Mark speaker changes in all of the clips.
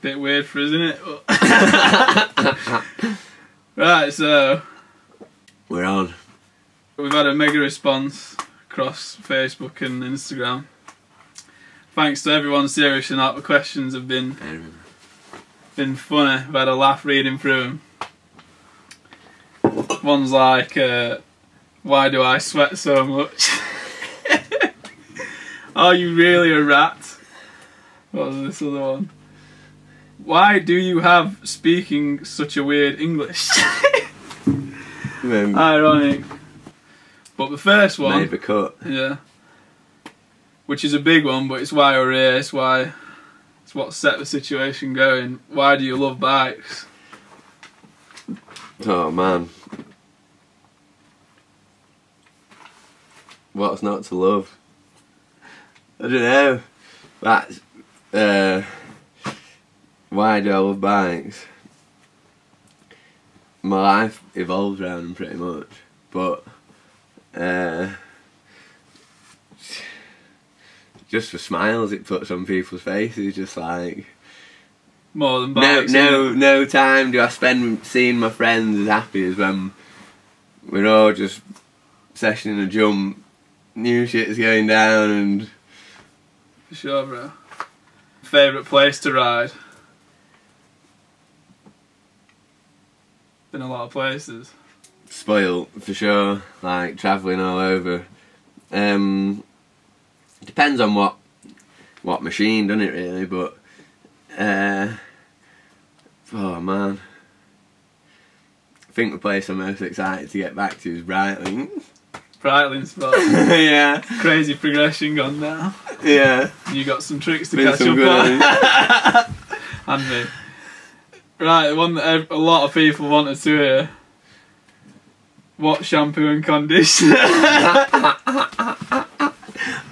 Speaker 1: Bit weird for us, isn't it? right, so
Speaker 2: We're on.
Speaker 1: we've had a mega response across Facebook and Instagram. Thanks to everyone seriously out. The questions have been been funny. I've had a laugh reading through them. One's like, uh, "Why do I sweat so much?" Are you really a rat? What was this other one? Why do you have speaking such a weird English? Ironic. But the first one,
Speaker 2: made the cut.
Speaker 1: yeah, which is a big one, but it's why we're here. It's why it's what set the situation going. Why do you love bikes?
Speaker 2: Oh man. What's not to love? I don't know. That's uh why do I love bikes? My life evolves around them pretty much. But uh just for smiles it puts on people's faces, just like
Speaker 1: More than
Speaker 2: no,
Speaker 1: bikes.
Speaker 2: no, no no time do I spend seeing my friends as happy as when we're all just sessioning a jump, new shit is going down, and
Speaker 1: For sure, bro. Favourite place to ride? Been a lot of places.
Speaker 2: spoiled for sure. Like traveling all over. Um, depends on what what machine, doesn't it? Really, but uh, oh man. I think the place I'm most excited to get back to is Brightling.
Speaker 1: Breitling spot.
Speaker 2: yeah,
Speaker 1: Crazy progression gone now.
Speaker 2: yeah.
Speaker 1: You got some tricks to
Speaker 2: Been
Speaker 1: catch up on. and me. Right, the one that a lot of people wanted to hear. What shampoo and conditioner?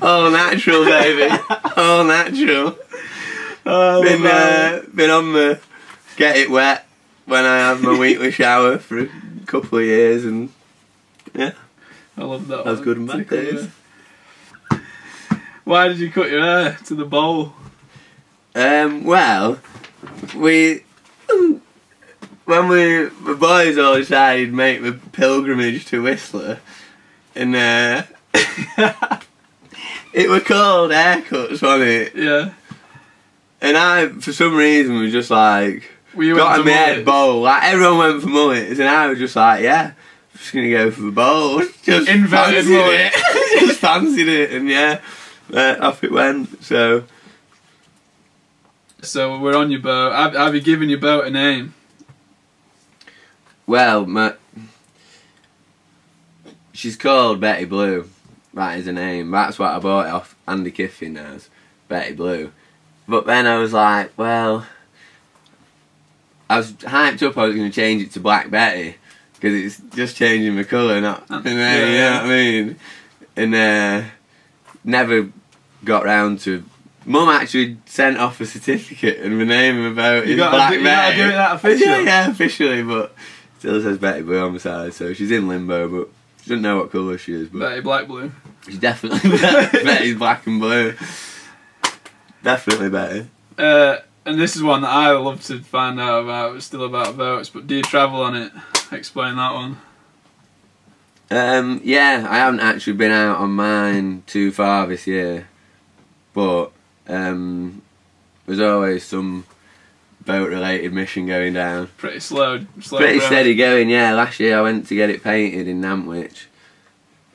Speaker 2: Oh, natural, baby. oh, natural.
Speaker 1: Oh,
Speaker 2: Been uh, been on the get it wet when I have my weekly shower for a couple of years, and yeah,
Speaker 1: I love that.
Speaker 2: that was good and bad days.
Speaker 1: Why did you cut your hair to the bowl?
Speaker 2: Um, well, we when we the boys all decided to make the pilgrimage to Whistler, and uh, it was called haircuts, wasn't it?
Speaker 1: Yeah.
Speaker 2: And I, for some reason, was just like.
Speaker 1: We
Speaker 2: got a
Speaker 1: went to
Speaker 2: made
Speaker 1: Mullets.
Speaker 2: bowl. Like everyone went for mullets, and I was just like, yeah, I'm just gonna go for the bowl. Just
Speaker 1: Inverted
Speaker 2: fancied it. just fancied it, and yeah, uh, off it went. So
Speaker 1: So we're on your boat. Have, have you given your boat a name?
Speaker 2: well, my she's called Betty Blue. That is her name. That's what I bought it off Andy Kyffin as Betty Blue. But then I was like, well, I was hyped up. I was going to change it to Black Betty because it's just changing the colour, not the name. You
Speaker 1: yeah.
Speaker 2: know what I mean? And uh, never got round to. Mum actually sent off a certificate and the name of the boat
Speaker 1: You
Speaker 2: is
Speaker 1: gotta
Speaker 2: Black
Speaker 1: do- you gotta do it that official.
Speaker 2: Yeah, yeah, officially, but still says Betty Blue on the side, so she's in limbo, but she doesn't know what colour she is, but
Speaker 1: Betty Black Blue.
Speaker 2: she's definitely Betty's black and blue. Definitely Betty.
Speaker 1: Uh, and this is one that I love to find out about. It's still about votes, but do you travel on it? Explain that one.
Speaker 2: Um, yeah, I haven't actually been out on mine too far this year, but um, there's always some boat-related mission going down.
Speaker 1: Pretty slow. slow
Speaker 2: Pretty steady going, yeah. Last year I went to get it painted in Nantwich,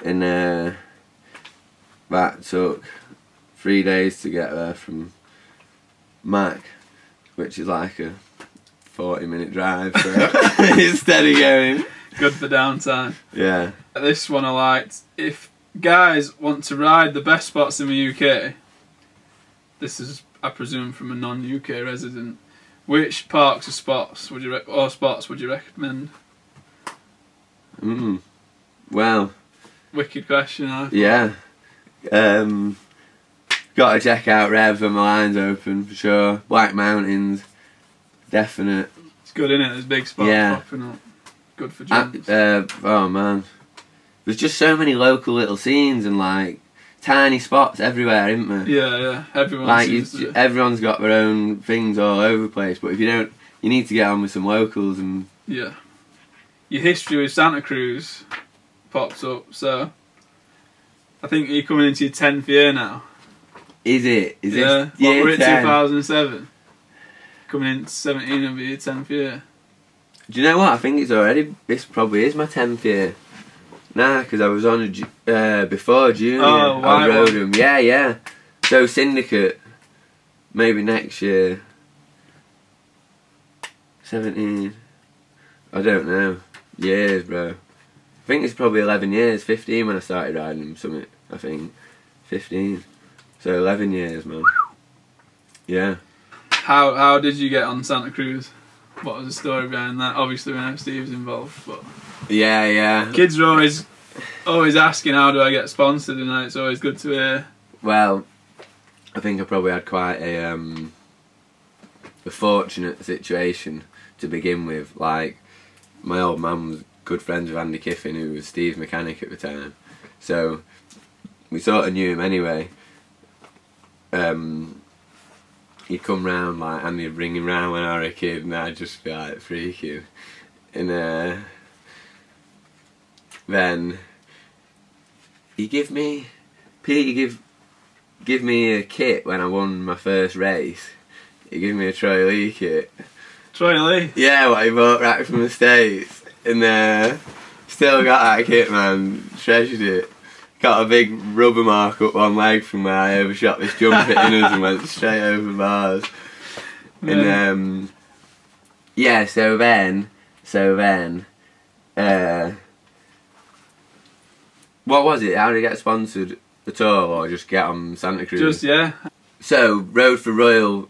Speaker 2: and uh, that took three days to get there from Mac, which is like a forty-minute drive. So it's steady going.
Speaker 1: Good for downtime.
Speaker 2: Yeah.
Speaker 1: This one I liked. If guys want to ride the best spots in the UK, this is, I presume, from a non-UK resident. Which parks or spots would you or spots would you recommend?
Speaker 2: Mm. Well,
Speaker 1: Wicked question. I thought.
Speaker 2: yeah. Um, got to check out Rev when my line's open for sure. Black Mountains, definite.
Speaker 1: It's good, isn't it? There's big spots
Speaker 2: Yeah.
Speaker 1: popping up. Good for
Speaker 2: Uh,
Speaker 1: jumps.
Speaker 2: uh, oh man, there's just so many local little scenes and like tiny spots everywhere, isn't there?
Speaker 1: Yeah, yeah. Everyone
Speaker 2: like you, everyone's got their own things all over the place. But if you don't, you need to get on with some locals and
Speaker 1: Yeah. Your history with Santa Cruz pops up, so I think you're coming into your tenth year now.
Speaker 2: is it? Is
Speaker 1: yeah.
Speaker 2: this
Speaker 1: What,
Speaker 2: year
Speaker 1: we're at
Speaker 2: 10?
Speaker 1: 2007. Coming in seventeen will be your tenth year.
Speaker 2: Do you know what? I think it's already. This probably is my tenth year. Nah, because I was on a uh, before junior.
Speaker 1: Oh,
Speaker 2: I rode them. Yeah, yeah. So syndicate, maybe next year. Seventeen. I don't know. Years, bro. I think it's probably eleven years. Fifteen when I started riding them. Something. I think. Fifteen. So eleven years, man. Yeah.
Speaker 1: How how did you get on Santa Cruz? What was the story behind that? Obviously, we know Steve's involved, but
Speaker 2: Yeah, yeah.
Speaker 1: kids are always always asking how do I get sponsored, and it's always good to hear.
Speaker 2: Well, I think I probably had quite a um, a fortunate situation to begin with. Like, my old man was good friends with Andy Kyffin, who was Steve's mechanic at the time. So we sort of knew him anyway. Um, he'd come round like Andy would bring him round when I was a kid, and I'd just be like freaking. And uh, then he give me, Pete, he give give me a kit when I won my first race. He gave me a Troy Lee kit.
Speaker 1: Troy Lee.
Speaker 2: Yeah, what he bought right from the States. And uh, still got that kit, man. Treasured it. Got a big rubber mark up one leg from where I overshot this jump at Inners and went straight over bars. And
Speaker 1: Yeah.
Speaker 2: um, yeah, so then, so then, uh, what was it? How did it get sponsored at all, or just get on Santa Cruz?
Speaker 1: Just yeah.
Speaker 2: So rode for Royal,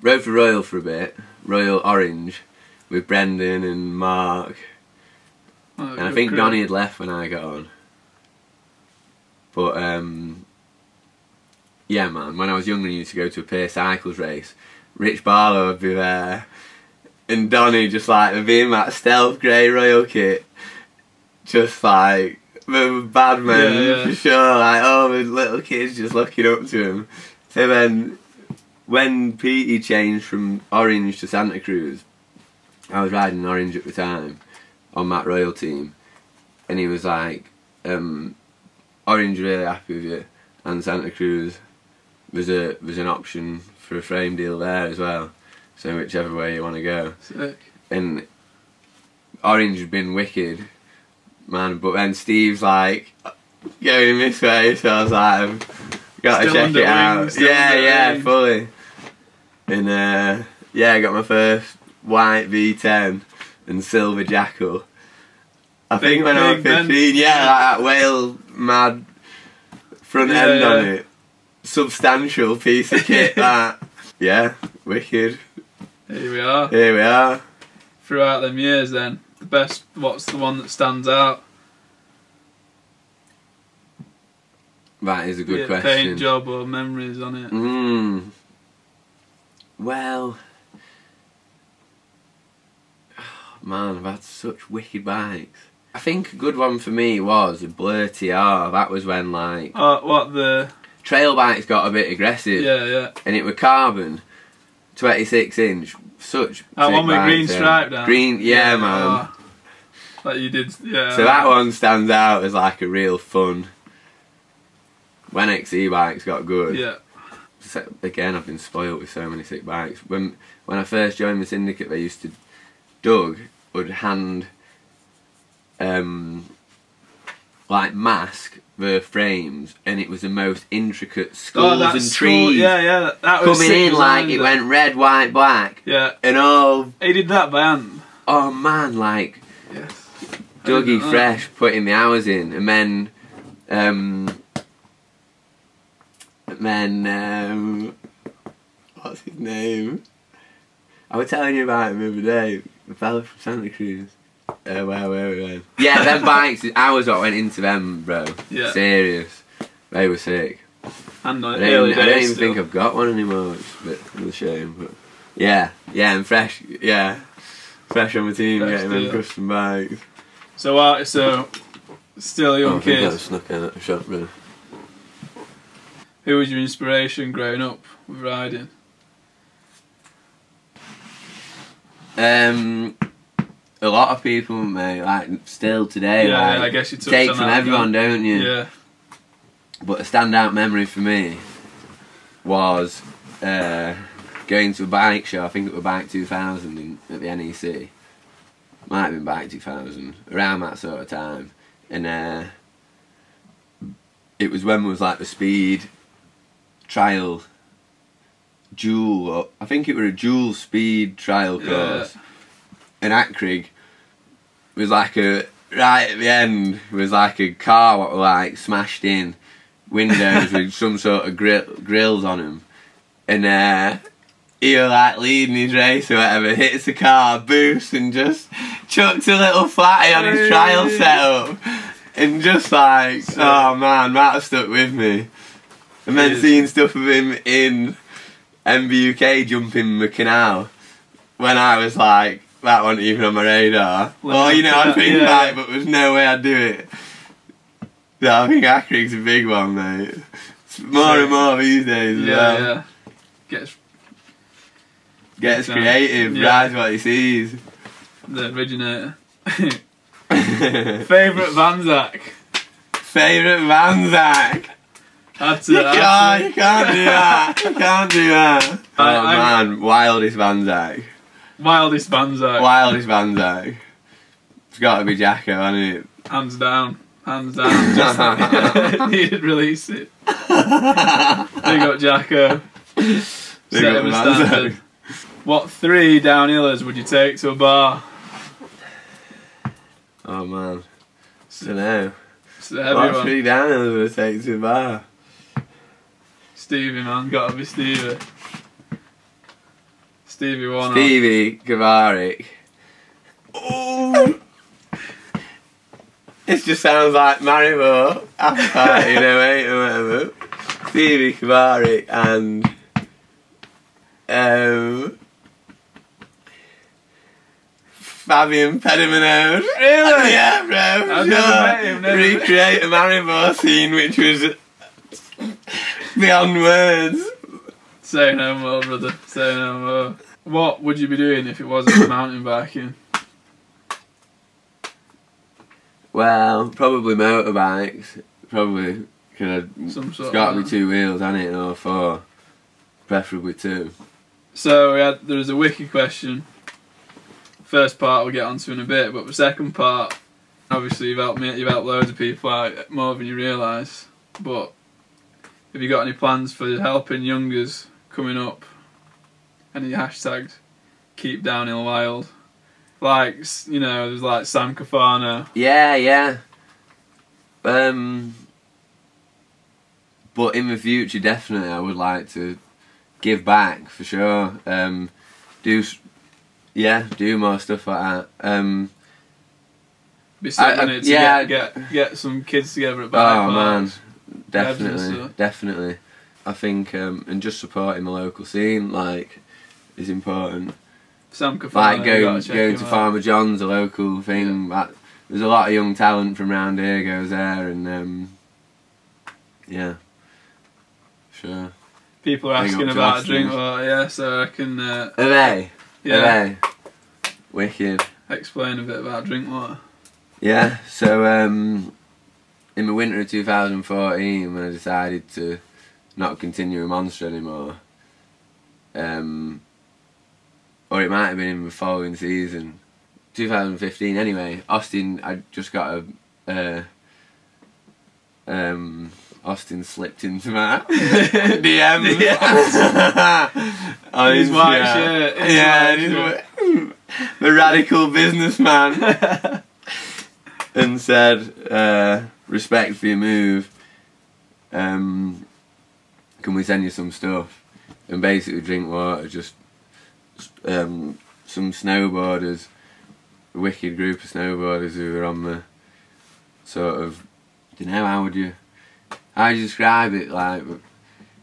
Speaker 2: rode for Royal for a bit, Royal Orange, with Brendan and Mark,
Speaker 1: Oh,
Speaker 2: and I think
Speaker 1: crew.
Speaker 2: Donny had left when I got on. But um, yeah, man, when I was younger, I used to go to a Pearce Cycles race. Rich Barlow would be there, and Donny just like would be in that stealth grey Royal kit, just like the bad man
Speaker 1: Yeah, yeah.
Speaker 2: for sure. Like all the little kids just looking up to him. So then, when Petey changed from Orange to Santa Cruz, I was riding Orange at the time on Matt Royal team, and he was like, um, "Orange really happy with it, and Santa Cruz was a was an option for a frame deal there as well. So whichever way you want to go,
Speaker 1: Sick.
Speaker 2: and Orange had been wicked, man. But then Steve's like going this way, so I was like, I've got to check it out.
Speaker 1: still
Speaker 2: Yeah, yeah, fully. And uh, yeah, I got my first white V10 and silver jackal. I
Speaker 1: Big-
Speaker 2: think when I was
Speaker 1: big Ben-
Speaker 2: 15, yeah, like that whale mad front
Speaker 1: Yeah,
Speaker 2: end on it. Substantial piece of kit, that. Yeah, wicked.
Speaker 1: Here we are.
Speaker 2: Here we are.
Speaker 1: Throughout them years, then the best. What's the one that stands out?
Speaker 2: That is a good
Speaker 1: Yeah,
Speaker 2: question.
Speaker 1: Paint job or memories on it.
Speaker 2: Mm. Well, man, I've had such wicked bikes. I think a good one for me was a Blur TR. That was when like
Speaker 1: Oh, what the?
Speaker 2: trail bikes got a bit aggressive,
Speaker 1: Yeah, yeah.
Speaker 2: and it was carbon, twenty six inch. Such
Speaker 1: That one with green
Speaker 2: yeah.
Speaker 1: stripe down.
Speaker 2: Green, yeah, man.
Speaker 1: Oh, like you did, yeah.
Speaker 2: So that one stands out as like a real fun. When XE bikes got good,
Speaker 1: Yeah.
Speaker 2: so, again, I've been spoiled with so many sick bikes. When when I first joined the syndicate, they used to Doug would hand um like mask the frames, and it was the most intricate skulls
Speaker 1: Oh,
Speaker 2: and trees
Speaker 1: yeah, yeah. That was
Speaker 2: coming in like it went red, white, black,
Speaker 1: Yeah,
Speaker 2: and all
Speaker 1: he did that by hand.
Speaker 2: oh man, like
Speaker 1: Yes.
Speaker 2: Dougie
Speaker 1: didn't know that.
Speaker 2: Fresh putting the hours in, and then, um, and then, um, what's his name? I was telling you about him the other day. The fella from Santa Cruz. Uh, where were we? Yeah, them bikes. Hours what went into them, bro.
Speaker 1: Yeah.
Speaker 2: Serious. They were sick.
Speaker 1: And on
Speaker 2: I don't,
Speaker 1: early
Speaker 2: even, I don't
Speaker 1: days
Speaker 2: even think. I've got one anymore. It's a bit of a shame, but yeah, yeah, and fresh, yeah, fresh on the team,
Speaker 1: Fresh
Speaker 2: getting them custom bikes.
Speaker 1: So, uh, so still a young
Speaker 2: Oh, I think I
Speaker 1: kid.
Speaker 2: was snuck in at the shop, really.
Speaker 1: Who was your inspiration growing up with riding?
Speaker 2: Um, a lot of people, mate, like still today,
Speaker 1: yeah,
Speaker 2: like,
Speaker 1: I guess you
Speaker 2: take from everyone, don't you?
Speaker 1: Yeah.
Speaker 2: But a standout memory for me was uh, going to a bike show. I think it was Bike 2000 in, at the NEC. Might have been Bike 2000, around that sort of time. And uh, it was when it was like the speed trial dual. I think it were a dual speed trial
Speaker 1: Yeah.
Speaker 2: course. And Akrigg was like a right at the end was like a car what were like smashed in windows with some sort of grill, grills on them, and uh, he was like leading his race or whatever, hits the car, boosts, and just chucks a little flatty on his trial setup, and just like,
Speaker 1: Sick.
Speaker 2: oh man, that stuck with me. And then seeing stuff of him in MBUK jumping the canal when I was like, that wasn't even on my radar.
Speaker 1: Well,
Speaker 2: you know, I'd uh, think
Speaker 1: yeah.
Speaker 2: about it, but there's no way I'd do it. So I think Akrigg's a big one, mate. It's more and more these days
Speaker 1: Yeah,
Speaker 2: well.
Speaker 1: yeah. Gets
Speaker 2: Gets
Speaker 1: Big uh,
Speaker 2: creative,
Speaker 1: Yeah.
Speaker 2: rides what he sees.
Speaker 1: the originator. Favourite Vanzak?
Speaker 2: Favourite Vanzak? You
Speaker 1: had
Speaker 2: can't, you can't do that. You can't do that. Oh
Speaker 1: I-
Speaker 2: man, wildest Vanzak.
Speaker 1: Wildest Vanzak.
Speaker 2: Wildest Vanzak. It's got to be Jacko, hasn't it?
Speaker 1: Hands down. Hands down. Just needed release it. Big up Jacko.
Speaker 2: Big
Speaker 1: Set
Speaker 2: up
Speaker 1: him a standard. What three downhillers would you take to a bar?
Speaker 2: Oh man, I don't know.
Speaker 1: It's a heavy
Speaker 2: What three down would I take to the bar?
Speaker 1: Stevie, man. Gotta be Stevie. Stevie Warner.
Speaker 2: Stevie Kovarik. Oh! It just sounds like after party, you know, eh, or whatever. Stevie Kovarik and um, Fabian Pedimino.
Speaker 1: Really?
Speaker 2: Yeah, bro.
Speaker 1: I've never met him, never.
Speaker 2: Recreate a Maribor scene which was beyond words.
Speaker 1: Say no more, brother. Say no more. What would you be doing if it wasn't mountain biking?
Speaker 2: Well, probably motorbikes. Probably because
Speaker 1: Some
Speaker 2: it's
Speaker 1: sort
Speaker 2: got to be two wheels, hasn't it, or four, preferably two.
Speaker 1: So we had there was a wiki question. First part we'll get onto in a bit, but the second part, obviously you've helped me, you've helped loads of people out more than you realise. But have you got any plans for helping youngers coming up? and he hashtagged Keep down downhill wild. Like you know, there's like Sam Cafano.
Speaker 2: Yeah, yeah. Um, but in the future, definitely, I would like to give back for sure. Um, do, yeah, do more stuff like that. Um,
Speaker 1: Be
Speaker 2: I- I-
Speaker 1: to
Speaker 2: yeah,
Speaker 1: get, get get some kids together at bike
Speaker 2: oh man, definitely, definitely. I think, um, and just supporting the local scene, like, is important.
Speaker 1: Sam
Speaker 2: like going going to. Farmer John's, a local thing. That there's a lot of young talent from round here goes there, and um, yeah, sure.
Speaker 1: People are asking about
Speaker 2: Austin.
Speaker 1: drink water, yeah, so I can uh,
Speaker 2: Are they?
Speaker 1: yeah,
Speaker 2: Are they? Wicked.
Speaker 1: explain a bit about drink water.
Speaker 2: Yeah. So um, in the winter of 2014, when I decided to not with Monster anymore, um, or it might have been in the following season, 2015. Anyway, Austin, I just got a. Uh, um, Austin slipped into my DM. On
Speaker 1: His white
Speaker 2: Instagram.
Speaker 1: shirt,
Speaker 2: yeah,
Speaker 1: shirt.
Speaker 2: the radical businessman and said, uh, "Respect for your move. Um, can we send you some stuff?" And basically, drink water. Just um, some snowboarders, a wicked group of snowboarders who were on the sort of. You know how would you? How would you describe it? Like,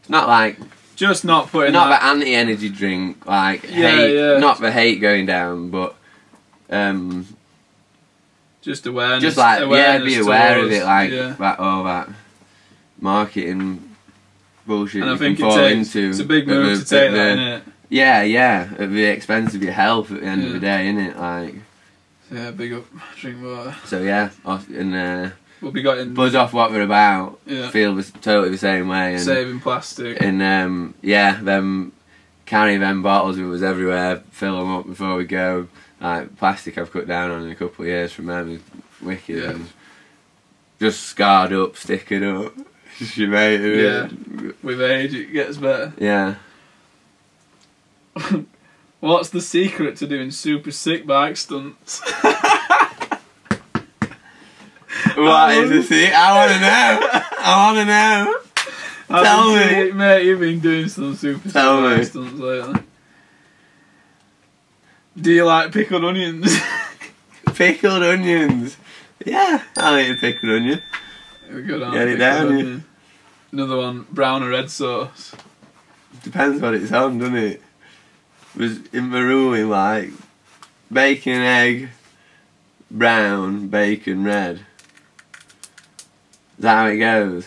Speaker 2: it's not like
Speaker 1: Just not putting
Speaker 2: not
Speaker 1: that.
Speaker 2: the anti-energy drink, like
Speaker 1: Yeah,
Speaker 2: hate,
Speaker 1: yeah.
Speaker 2: not the hate going down, but um,
Speaker 1: just awareness.
Speaker 2: just like yeah, be aware of it, like
Speaker 1: yeah.
Speaker 2: that all that marketing bullshit
Speaker 1: and I
Speaker 2: you
Speaker 1: think
Speaker 2: can fall
Speaker 1: takes
Speaker 2: into.
Speaker 1: it's a big move
Speaker 2: the-
Speaker 1: to take
Speaker 2: at
Speaker 1: that,
Speaker 2: the-
Speaker 1: innit?
Speaker 2: Yeah, yeah, at the expense of your health at the end of the day, innit? Like,
Speaker 1: Yeah, big up, drink water.
Speaker 2: so yeah, off- and uh,
Speaker 1: What we got in?
Speaker 2: buzz off what we're about.
Speaker 1: Yeah,
Speaker 2: Feel the, totally the same way, and
Speaker 1: saving plastic.
Speaker 2: and um, yeah, them carry them bottles with us everywhere, fill them up before we go. Like plastic, I've cut down on in a couple of years from them. Wicked,
Speaker 1: Yeah.
Speaker 2: and just scarred up, sticking up. She made it.
Speaker 1: Yeah. Uh, With age, it gets better.
Speaker 2: Yeah.
Speaker 1: What's the secret to doing super sick bike stunts?
Speaker 2: What is the um, thing? I want to know. I want to know.
Speaker 1: I've
Speaker 2: Tell me.
Speaker 1: seeing- mate. You've been doing some super sick
Speaker 2: Tell
Speaker 1: bike stunts lately. Do you like pickled onions?
Speaker 2: Pickled onions. Yeah, I'll eat a pickled onion.
Speaker 1: Good on
Speaker 2: Get it down, yeah.
Speaker 1: Another one, brown or red sauce.
Speaker 2: Depends what it's on, doesn't it? Was in my ruling like bacon, egg, brown, bacon, red. Is that how it goes?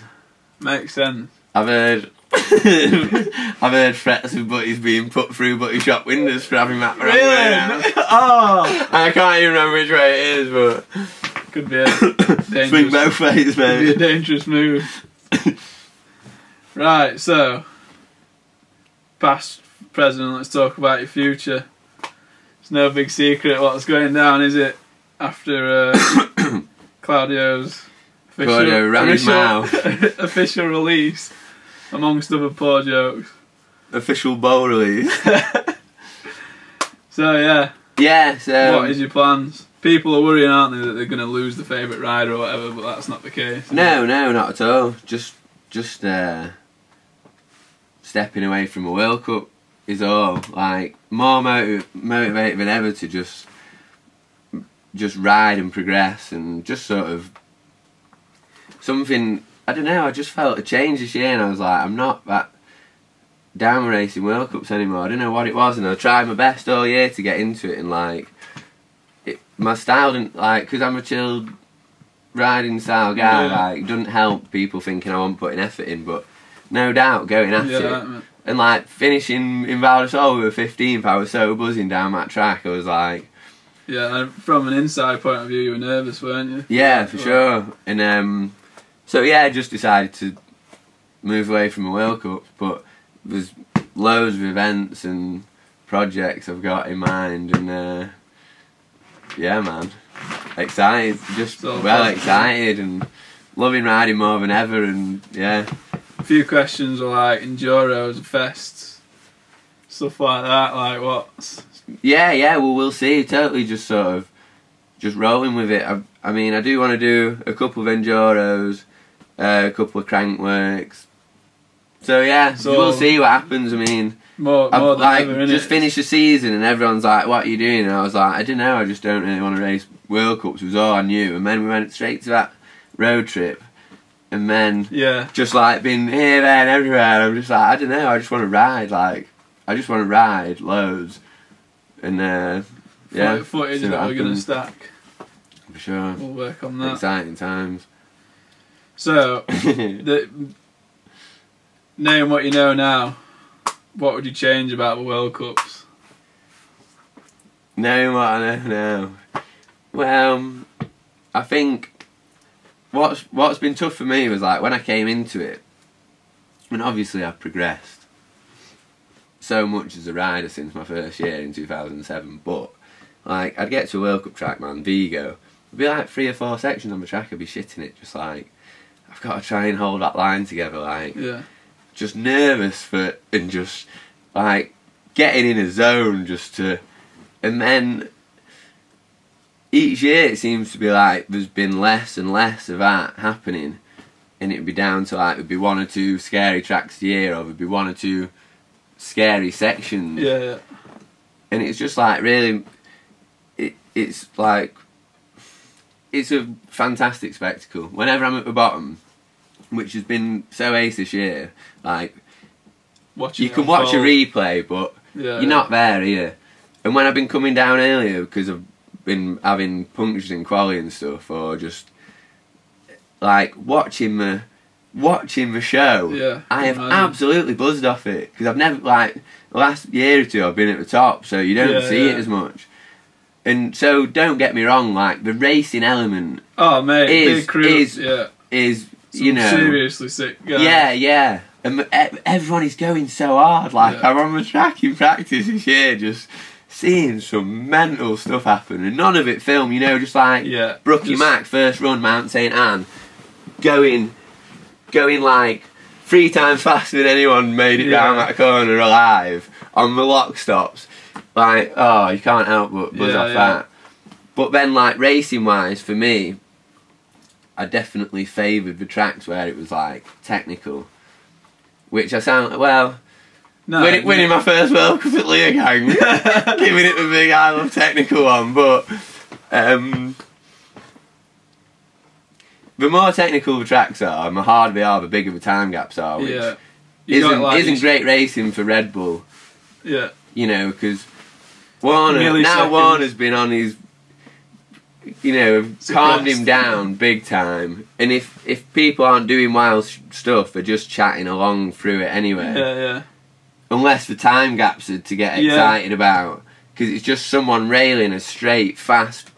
Speaker 1: Makes sense.
Speaker 2: I've heard. I've heard threats of butties being put through butty shop windows for having that wrong way around.
Speaker 1: oh,
Speaker 2: I can't even remember which way it is, but
Speaker 1: could be a
Speaker 2: swing both ways,
Speaker 1: could be a dangerous move. right, so past, present. Let's talk about your future. It's no big secret what's going down, is it? After uh, Claudio's official,
Speaker 2: Claudio
Speaker 1: official, official release, amongst other poor jokes.
Speaker 2: Official bowl release.
Speaker 1: So yeah,
Speaker 2: Yeah, so
Speaker 1: what is your plans? People are worrying, aren't they, that they're going to lose the favourite rider or whatever, but that's not the case.
Speaker 2: No, no, not at all. Just, just uh, stepping away from a World Cup is all. Like more motiv- motivated than ever to just, just ride and progress and just sort of something. I don't know. I just felt a change this year, and I was like, I'm not that down racing World Cups anymore. I don't know what it was, and I tried my best all year to get into it, and like, it, my style didn't like because I'm a chilled riding style guy.
Speaker 1: Yeah.
Speaker 2: Like, it doesn't help people thinking I wasn't putting effort in, but no doubt going at
Speaker 1: Yeah,
Speaker 2: it.
Speaker 1: right.
Speaker 2: And like finishing in Val di Sole with 15th, I was so buzzing down that track. I was like,
Speaker 1: yeah. And from an inside point of view, you were nervous, weren't you?
Speaker 2: yeah, for sure. And um, so yeah, I just decided to move away from a World Cup. But there's loads of events and projects I've got in mind, and uh, yeah, man, excited, just
Speaker 1: So
Speaker 2: well excited, and loving riding more than ever. And yeah,
Speaker 1: A few questions were like enduros, fests, stuff like that. Like what?
Speaker 2: Yeah, yeah. Well, we'll see. Totally, just sort of, just rolling with it. I, I mean, I do want to do a couple of enduros, uh, a couple of Crankworx. So yeah,
Speaker 1: So-
Speaker 2: we'll see what happens. I mean,
Speaker 1: More, more than
Speaker 2: like
Speaker 1: ever,
Speaker 2: just finished the season, and everyone's like, "What are you doing?" And I was like, "I don't know. I just don't really want to race World Cups." Was all I knew. And then we went straight to that road trip, and then
Speaker 1: Yeah,
Speaker 2: just like been here, there, and everywhere. And I'm just like, I don't know. I just want to ride. Like, I just want to ride loads, and uh, yeah,
Speaker 1: Foot- footage that we're going to stack.
Speaker 2: for sure.
Speaker 1: We'll work on that.
Speaker 2: Exciting times.
Speaker 1: So, the, knowing what you know now, what would you change about the World Cups?
Speaker 2: Knowing what eh, I know now. Well, um, I think what's what's been tough for me was like when I came into it, and obviously I've progressed so much as a rider since my first year in 2007. But like I'd get to a World Cup track, man, Vigo. It'd be like three or four sections on the track. I'd be shitting it, just like I've got to try and hold that line together, like
Speaker 1: Yeah,
Speaker 2: just nervous for and just like getting in a zone just to and then each year it seems to be like there's been less and less of that happening and it'd be down to like there'd be one or two scary tracks a year or it'd be one or two scary sections
Speaker 1: yeah, yeah.
Speaker 2: and it's just like really it, it's like it's a fantastic spectacle whenever i'm at the bottom which has been so ace this year like
Speaker 1: Watching
Speaker 2: you can watch a replay but
Speaker 1: Yeah,
Speaker 2: you're not there here and when i've been coming down earlier because i've been having punctures in quali and stuff or just like watching the watching the show,
Speaker 1: Yeah.
Speaker 2: I have absolutely buzzed off it because I've never like the last year or two I've been at the top, so you don't
Speaker 1: Yeah,
Speaker 2: see it as much. And so don't get me wrong, like the racing element
Speaker 1: Oh mate,
Speaker 2: is-
Speaker 1: crew.
Speaker 2: is-
Speaker 1: yeah.
Speaker 2: is you know
Speaker 1: seriously sick guy.
Speaker 2: yeah yeah, and everyone is going so hard. Like
Speaker 1: Yeah.
Speaker 2: I'm on the track in practice this year, just seeing some mental stuff happen, and none of it film. You know, just like
Speaker 1: Yeah.
Speaker 2: Brookie
Speaker 1: just-
Speaker 2: Mac first run Mount St Anne, going, going like three times faster than anyone made it
Speaker 1: Yeah.
Speaker 2: down that corner alive on the lock stops. Like, oh, you can't help but buzz
Speaker 1: Yeah,
Speaker 2: off
Speaker 1: yeah.
Speaker 2: that. But then, like racing wise, for me, I definitely favoured the tracks where it was like technical, which I sound well.
Speaker 1: No,
Speaker 2: winning, winning my first World Cup at Leogang, giving it the big I love technical one, but um, the more technical the tracks are, and the harder they are, the bigger the time gaps are, which
Speaker 1: Yeah.
Speaker 2: Isn't
Speaker 1: like,
Speaker 2: isn't great racing for Red Bull.
Speaker 1: Yeah.
Speaker 2: You know, because Warner now. Warner's been on his, you know, have calmed him down big time, and if if people aren't doing wild sh- stuff, they're just chatting along through it anyway
Speaker 1: Yeah, yeah.
Speaker 2: unless the time gaps are to get
Speaker 1: Yeah.
Speaker 2: excited about because it's just someone railing a straight fast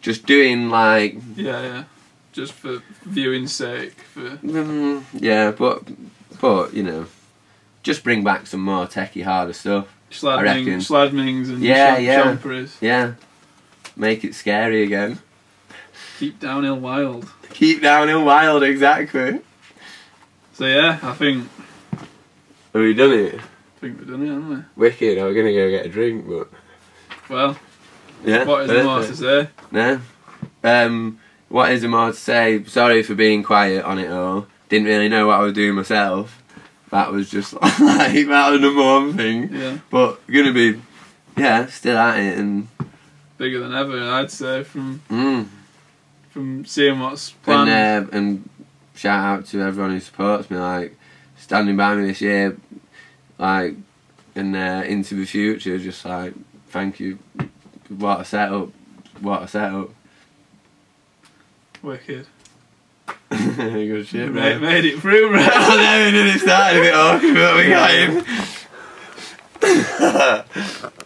Speaker 2: just doing like
Speaker 1: Yeah, yeah. Just for viewing's sake. For
Speaker 2: mm, yeah but but you know just bring back some more techie harder stuff
Speaker 1: Schladming,
Speaker 2: reckon.
Speaker 1: Schladmings and
Speaker 2: Yeah,
Speaker 1: champ-
Speaker 2: yeah. Yeah make it scary again
Speaker 1: Keep downhill wild.
Speaker 2: keep downhill wild exactly
Speaker 1: So yeah, I think
Speaker 2: have we done it
Speaker 1: I think we've done it, haven't we?
Speaker 2: wicked I was gonna go get a drink but?
Speaker 1: Well,
Speaker 2: yeah
Speaker 1: what is there more to say?
Speaker 2: No. Um, what is there more to say? Sorry for being quiet on it all. Didn't really know what I was doing myself. That was just like that was the number one thing.
Speaker 1: Yeah.
Speaker 2: But gonna be, yeah, still at it and
Speaker 1: Bigger than ever, I'd say, from
Speaker 2: mm,
Speaker 1: from seeing what's
Speaker 2: and
Speaker 1: planned.
Speaker 2: uh, and shout out to everyone who supports me, like standing by me this year, like and uh, into the future. Just like thank you. What a setup! What a setup!
Speaker 1: Wicked.
Speaker 2: Good shit,
Speaker 1: made,
Speaker 2: man.
Speaker 1: made it through,
Speaker 2: oh,
Speaker 1: right?
Speaker 2: there we did. It started a bit awkward, but we got him.